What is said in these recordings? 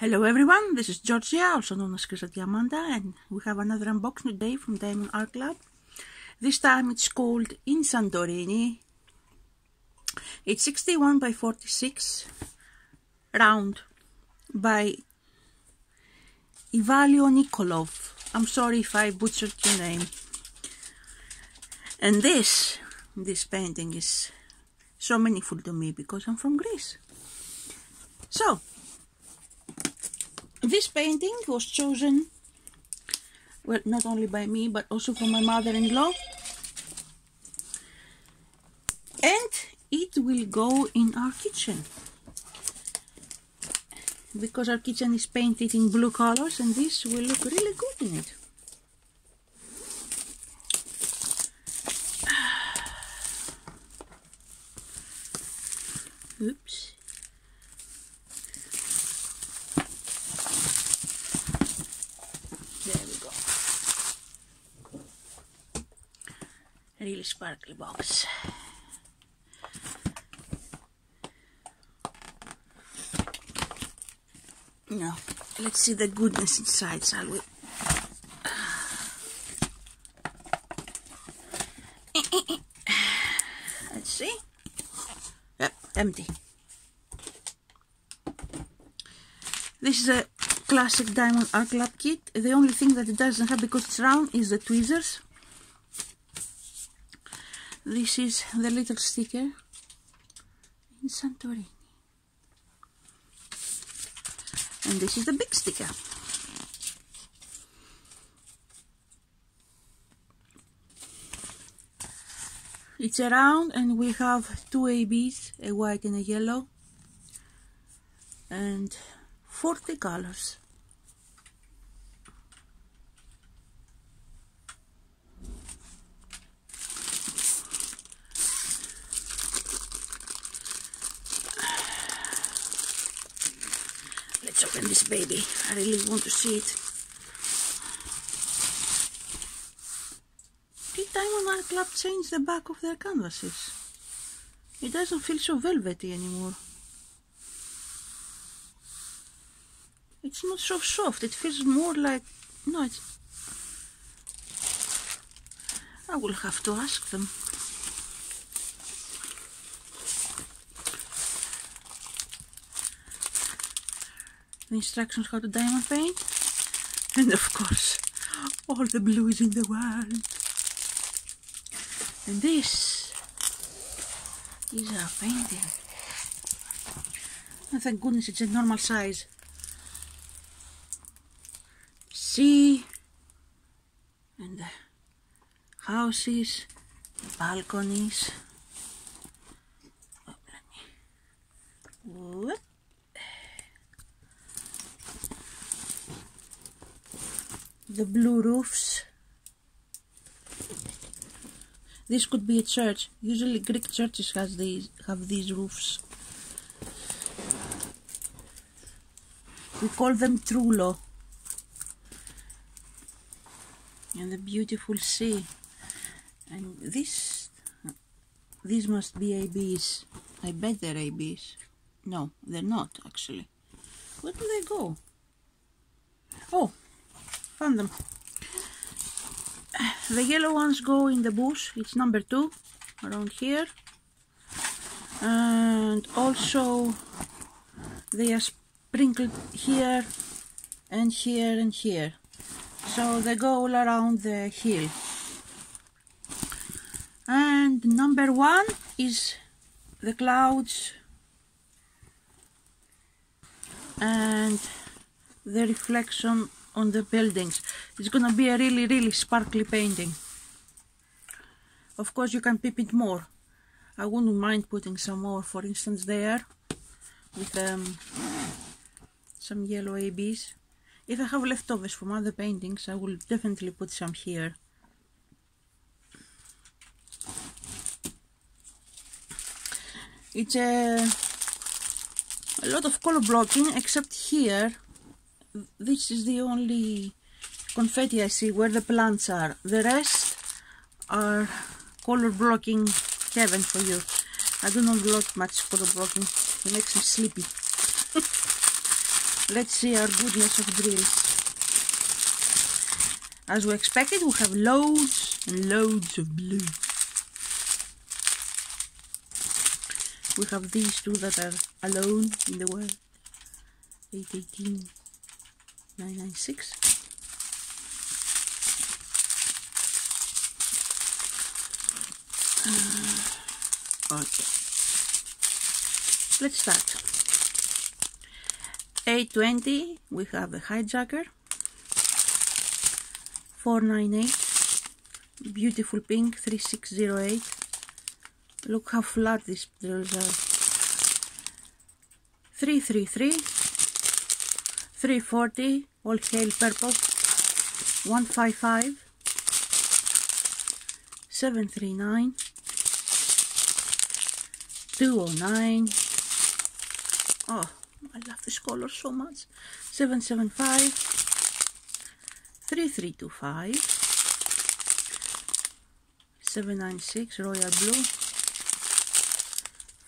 Hello everyone, this is Georgia, also known as Crystal Diamanda, and we have another unboxing today from Diamond Art Club. This time it's called In Santorini. It's 61 by 46, round, by Ivalio Nikolov. I'm sorry if I butchered your name. And this, this painting is so meaningful to me because I'm from Greece. So, this painting was chosen, well, not only by me, but also from my mother-in-law. And it will go in our kitchen. Because our kitchen is painted in blue colors and this will look really good in it. Oops. There we go. Really sparkly box. Now, let's see the goodness inside, shall we? Let's see. Yep, empty. This is a classic Diamond Art Club kit. The only thing that it doesn't have because it's round is the tweezers. This is the little sticker in Santorini. And this is the big sticker. It's a round and we have two ABs, a white and a yellow. And 40 colors. Let's open this baby. I really want to see it. Did Diamond Art Club change the back of their canvases? It doesn't feel so velvety anymore. It's not so soft, it feels more like... No, it's... I will have to ask them. The instructions how to diamond paint. And of course, all the blues in the world. And this is our painting. And thank goodness it's a normal size. sea and the houses, the balconies. Oh, Whoop. The blue roofs. This could be a church. Usually Greek churches has these have these roofs. We call them trullo and the beautiful sea and this these must be ABs I bet they're ABs no they're not actually where do they go oh found them the yellow ones go in the bush. It's number two around here. And also they are sprinkled here and here and here. So they go all around the hill. And number one is the clouds. And the reflection on the buildings it's gonna be a really really sparkly painting of course you can peep it more I wouldn't mind putting some more for instance there with um, some yellow ABs if I have leftovers from other paintings, I will definitely put some here. It's a, a lot of color blocking, except here. This is the only confetti I see where the plants are. The rest are color blocking heaven for you. I do not block much color blocking. It makes me sleepy. let's see our goodness of drills. As we expected, we have loads and loads of blue. We have these two that are alone in the world. 818 996. Uh, okay. Let's start. 820 we have the hijacker 498 beautiful pink 3608 look how flat these drills are 333 340 all hail purple 155 739 209 oh I love this color so much. 775 3325 796 royal blue.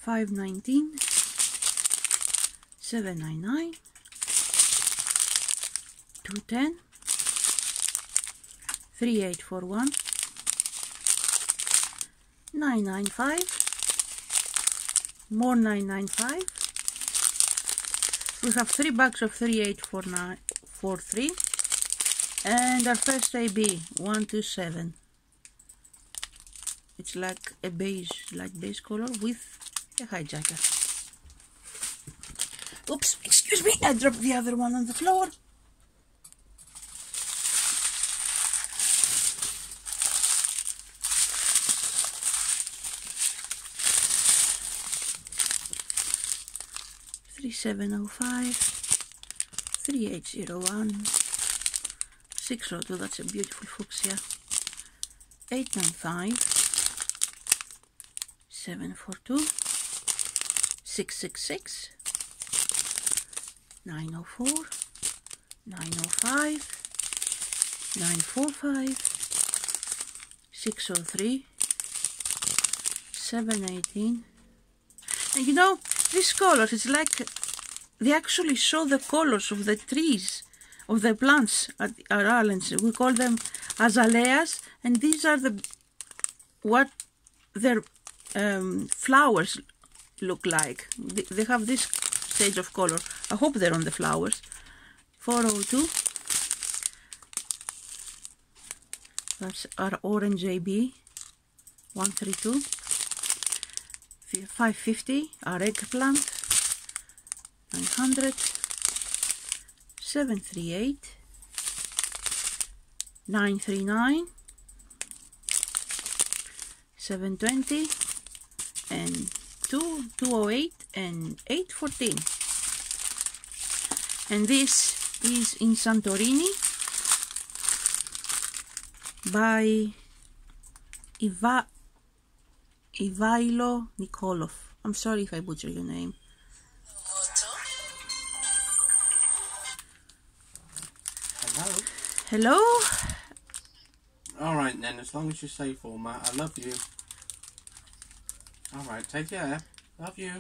519 799 210 3841 995 more 995 we have three bags of 3843 and our first AB 127 it's like a beige light beige color with a hijacker. Oops excuse me I dropped the other one on the floor three seven oh five three eight zero one six oh two that's a beautiful fuchsia. eight nine five seven four two six six six nine oh four nine oh five nine four five six oh three seven eighteen. And you know these colors it's like they actually show the colors of the trees of the plants at our islands we call them azaleas and these are the what their um, flowers look like. They, they have this stage of color. I hope they're on the flowers. 402 that's our orange AB 132 550 our eggplant 900 738 939 720 and 2 208 and 814 and this is in Santorini by Iva Ivailo Nikolov. I'm sorry if I butcher your name. Hello. Hello? All right then, as long as you're safe, Alma. I love you. All right, take care. Love you.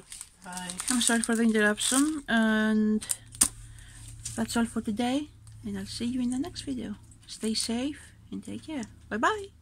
Bye. I'm sorry for the interruption and that's all for today and I'll see you in the next video. Stay safe and take care. Bye bye.